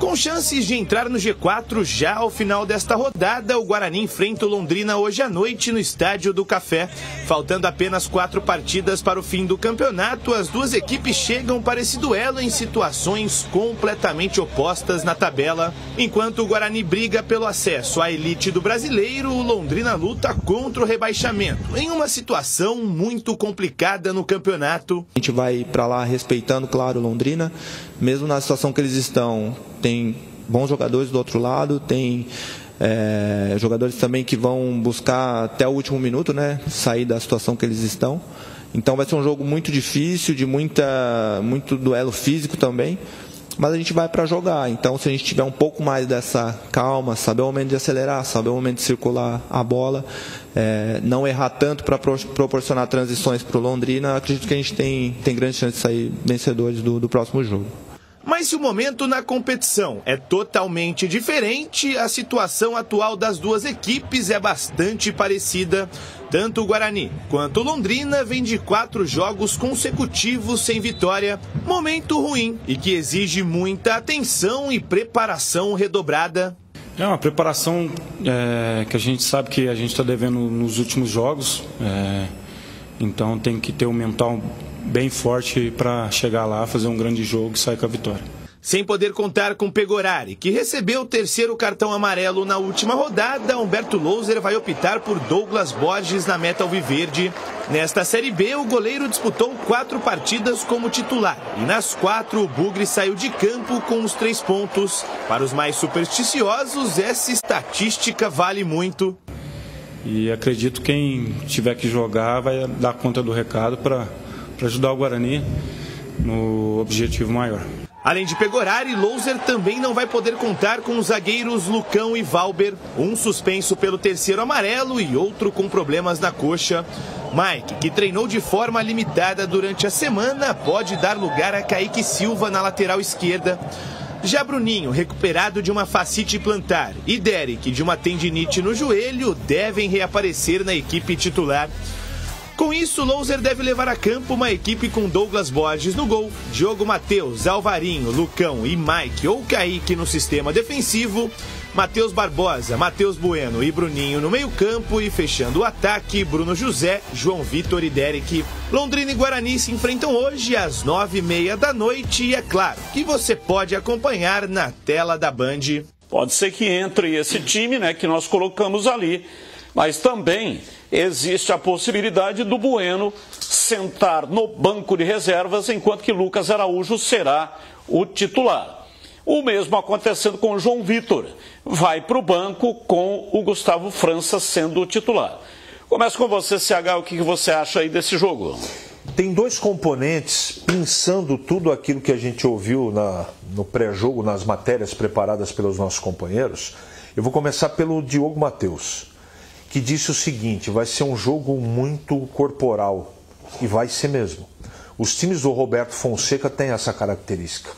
Com chances de entrar no G4 já ao final desta rodada, o Guarani enfrenta o Londrina hoje à noite no Estádio do Café. Faltando apenas quatro partidas para o fim do campeonato, as duas equipes chegam para esse duelo em situações completamente opostas na tabela. Enquanto o Guarani briga pelo acesso à elite do brasileiro, o Londrina luta contra o rebaixamento, em uma situação muito complicada no campeonato. A gente vai para lá respeitando, claro, o Londrina, mesmo na situação que eles estão tem bons jogadores do outro lado, tem é, jogadores também que vão buscar até o último minuto, né, sair da situação que eles estão. Então vai ser um jogo muito difícil, de muita, muito duelo físico também. Mas a gente vai para jogar. Então, se a gente tiver um pouco mais dessa calma, saber o momento de acelerar, saber o momento de circular a bola, é, não errar tanto para proporcionar transições para o Londrina, acredito que a gente tem, tem grande chance de sair vencedores do, do próximo jogo. Mas se o momento na competição é totalmente diferente, a situação atual das duas equipes é bastante parecida. Tanto o Guarani quanto o Londrina vêm de quatro jogos consecutivos sem vitória, momento ruim e que exige muita atenção e preparação redobrada. É uma preparação é, que a gente sabe que a gente está devendo nos últimos jogos, é, então tem que ter um mental bem forte para chegar lá, fazer um grande jogo e sair com a vitória. Sem poder contar com Pegorari, que recebeu o terceiro cartão amarelo na última rodada, Humberto Louser vai optar por Douglas Borges na meta alviverde. Nesta Série B, o goleiro disputou quatro partidas como titular e nas quatro o Bugre saiu de campo com os três pontos. Para os mais supersticiosos, essa estatística vale muito. E acredito que quem tiver que jogar vai dar conta do recado para para ajudar o Guarani no objetivo maior. Além de Pegorari, Louser também não vai poder contar com os zagueiros Lucão e Valber, um suspenso pelo terceiro amarelo e outro com problemas na coxa. Mike, que treinou de forma limitada durante a semana, pode dar lugar a Kaique Silva na lateral esquerda. Já Bruninho, recuperado de uma facite plantar, e Derek, de uma tendinite no joelho, devem reaparecer na equipe titular. Com isso, Louser deve levar a campo uma equipe com Douglas Borges no gol, Diogo Matheus, Alvarinho, Lucão e Mike ou Kaique no sistema defensivo, Matheus Barbosa, Matheus Bueno e Bruninho no meio-campo e fechando o ataque, Bruno José, João Vitor e Derek. Londrina e Guarani se enfrentam hoje às nove e meia da noite e é claro que você pode acompanhar na tela da Band. Pode ser que entre esse time, né, que nós colocamos ali, mas também existe a possibilidade do Bueno sentar no banco de reservas, enquanto que Lucas Araújo será o titular. O mesmo acontecendo com o João Vitor. Vai para o banco com o Gustavo França sendo o titular. Começo com você, CH, o que você acha aí desse jogo? Tem dois componentes, pensando tudo aquilo que a gente ouviu na, no pré-jogo, nas matérias preparadas pelos nossos companheiros. Eu vou começar pelo Diogo Matheus que disse o seguinte: vai ser um jogo muito corporal. E vai ser mesmo. Os times do Roberto Fonseca têm essa característica.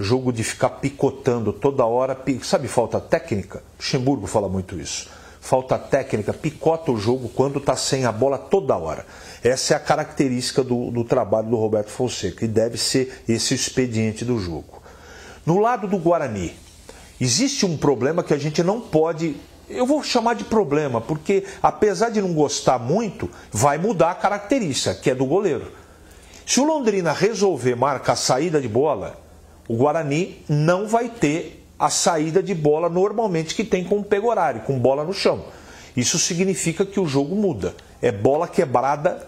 Jogo de ficar picotando toda hora. Sabe, falta técnica? Luxemburgo fala muito isso. Falta técnica, picota o jogo quando está sem a bola toda hora. Essa é a característica do, do trabalho do Roberto Fonseca e deve ser esse o expediente do jogo. No lado do Guarani, existe um problema que a gente não pode eu vou chamar de problema, porque apesar de não gostar muito, vai mudar a característica, que é do goleiro. Se o Londrina resolver marcar a saída de bola, o Guarani não vai ter a saída de bola normalmente que tem com o Pegorari, com bola no chão. Isso significa que o jogo muda. É bola quebrada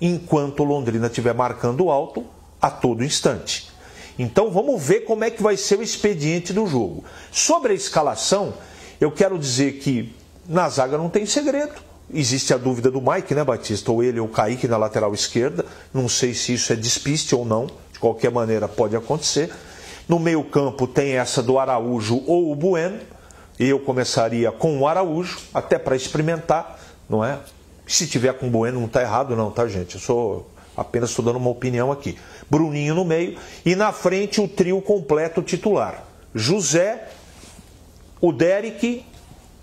enquanto o Londrina estiver marcando alto a todo instante. Então vamos ver como é que vai ser o expediente do jogo. Sobre a escalação, eu quero dizer que na zaga não tem segredo. Existe a dúvida do Mike, né, Batista? Ou ele ou o Kaique na lateral esquerda. Não sei se isso é despiste ou não. De qualquer maneira, pode acontecer. No meio-campo tem essa do Araújo ou o Bueno. Eu começaria com o Araújo, até para experimentar, não é? Se tiver com o Bueno, não está errado, não, tá, gente? Eu sou apenas estou dando uma opinião aqui. Bruninho no meio e na frente o trio completo titular: José, o Derek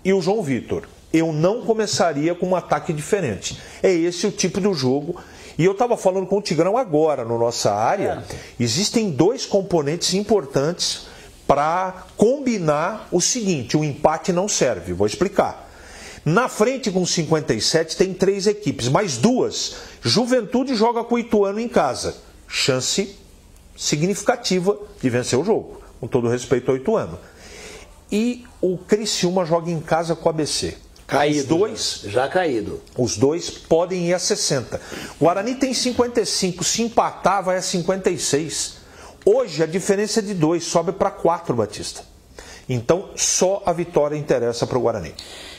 e o João Vitor. Eu não começaria com um ataque diferente. É esse o tipo do jogo. E eu estava falando com o Tigrão agora, na nossa área. Existem dois componentes importantes para combinar o seguinte: o empate não serve. Vou explicar. Na frente, com 57, tem três equipes, mais duas. Juventude joga com o Ituano em casa. Chance significativa de vencer o jogo, com todo respeito ao Ituano. E o Criciúma joga em casa com o ABC. Caído. Os dois, já caído. Os dois podem ir a 60. O Guarani tem 55, se empatar vai a 56. Hoje a diferença é de dois, sobe para quatro, Batista. Então só a vitória interessa para o Guarani.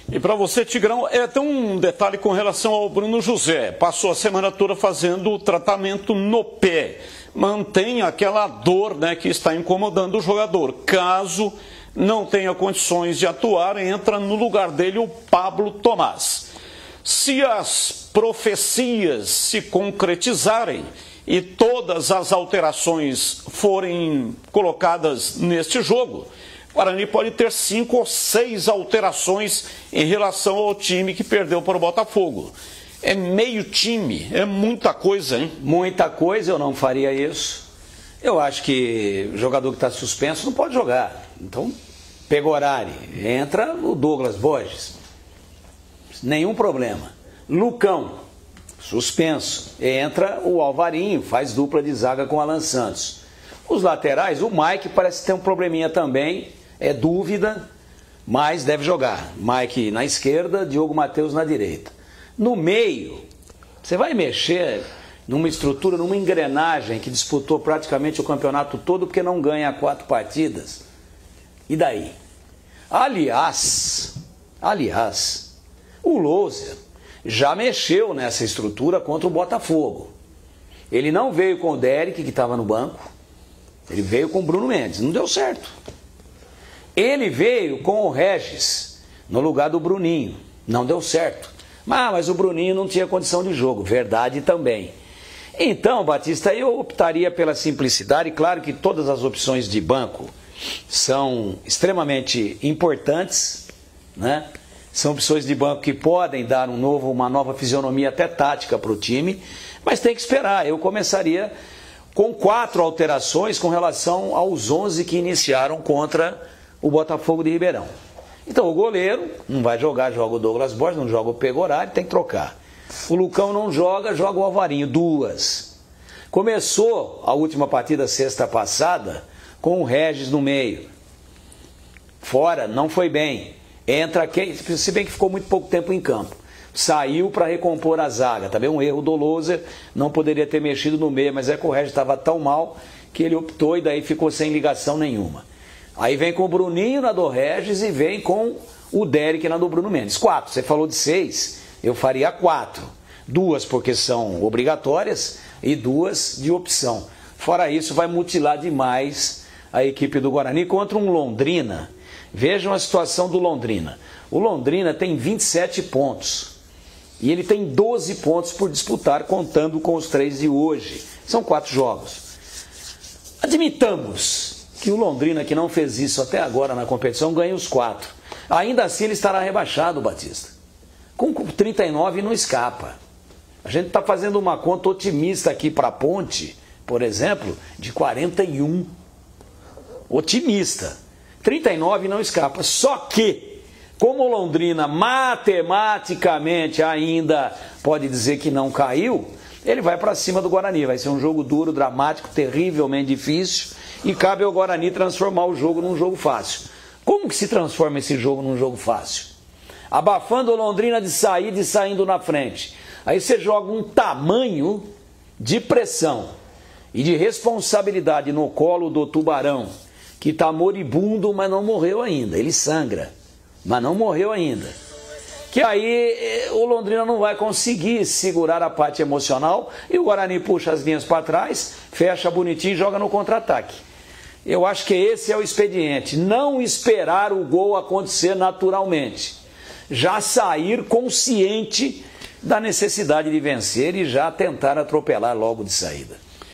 E para você, Tigrão, é até um detalhe com relação ao Bruno José. Passou a semana toda fazendo o tratamento no pé. Mantém aquela dor né, que está incomodando o jogador. Caso não tenha condições de atuar, entra no lugar dele o Pablo Tomás. Se as profecias se concretizarem e todas as alterações forem colocadas neste jogo, Guarani pode ter cinco ou seis alterações em relação ao time que perdeu para o Botafogo. É meio time, é muita coisa, hein? Muita coisa, eu não faria isso. Eu acho que jogador que está suspenso não pode jogar. Então, Pegorari, entra o Douglas Borges. Nenhum problema. Lucão, suspenso. Entra o Alvarinho, faz dupla de zaga com Alan Santos. Os laterais, o Mike parece ter um probleminha também, é dúvida, mas deve jogar. Mike na esquerda, Diogo Matheus na direita. No meio, você vai mexer numa estrutura, numa engrenagem que disputou praticamente o campeonato todo porque não ganha quatro partidas. E daí? Aliás, aliás, o Louser já mexeu nessa estrutura contra o Botafogo. Ele não veio com o Derek, que estava no banco, ele veio com o Bruno Mendes, não deu certo. Ele veio com o Regis, no lugar do Bruninho, não deu certo. Ah, mas o Bruninho não tinha condição de jogo, verdade também. Então, Batista, eu optaria pela simplicidade. Claro que todas as opções de banco são extremamente importantes, né? São opções de banco que podem dar um novo, uma nova fisionomia até tática para o time, mas tem que esperar. Eu começaria com quatro alterações com relação aos 11 que iniciaram contra o Botafogo de Ribeirão. Então o goleiro não vai jogar, joga o Douglas Borges, não joga o Pegorari, tem que trocar. O Lucão não joga, joga o Alvarinho, duas. Começou a última partida sexta passada com o Regis no meio. Fora, não foi bem. Entra quem, se bem que ficou muito pouco tempo em campo. Saiu para recompor a zaga. Também um erro do Loser, não poderia ter mexido no meio, mas é que o Regis estava tão mal que ele optou e daí ficou sem ligação nenhuma. Aí vem com o Bruninho na do Regis e vem com o Derek na do Bruno Mendes. Quatro. Você falou de seis, eu faria quatro. Duas porque são obrigatórias e duas de opção. Fora isso, vai mutilar demais a equipe do Guarani contra um Londrina. Vejam a situação do Londrina. O Londrina tem 27 pontos. E ele tem 12 pontos por disputar, contando com os três de hoje. São quatro jogos. Admitamos que o Londrina, que não fez isso até agora na competição, ganha os quatro. Ainda assim, ele estará rebaixado, Batista. Com 39 não escapa. A gente está fazendo uma conta otimista aqui para a Ponte, por exemplo, de 41. Otimista. 39 não escapa. Só que, como Londrina matematicamente ainda pode dizer que não caiu, ele vai para cima do Guarani. Vai ser um jogo duro, dramático, terrivelmente difícil e cabe ao Guarani transformar o jogo num jogo fácil. Como que se transforma esse jogo num jogo fácil? Abafando Londrina de sair e saindo na frente. Aí você joga um tamanho de pressão e de responsabilidade no colo do Tubarão, que está moribundo, mas não morreu ainda. Ele sangra, mas não morreu ainda. Que aí eh, o Londrina não vai conseguir segurar a parte emocional e o Guarani puxa as linhas para trás, fecha bonitinho e joga no contra-ataque. Eu acho que esse é o expediente. Não esperar o gol acontecer naturalmente. Já sair consciente da necessidade de vencer e já tentar atropelar logo de saída.